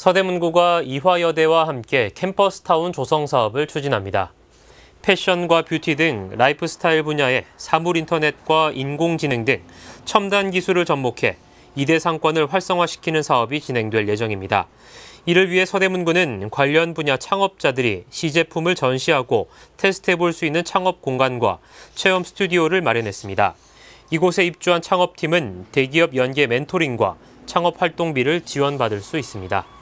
서대문구가 이화여대와 함께 캠퍼스타운 조성 사업을 추진합니다. 패션과 뷰티 등 라이프스타일 분야의 사물 인터넷과 인공지능 등 첨단 기술을 접목해 이대 상권을 활성화시키는 사업이 진행될 예정입니다. 이를 위해 서대문구는 관련 분야 창업자들이 시제품을 전시하고 테스트해 볼 수 있는 창업 공간과 체험 스튜디오를 마련했습니다. 이곳에 입주한 창업팀은 대기업 연계 멘토링과 창업 활동비를 지원받을 수 있습니다.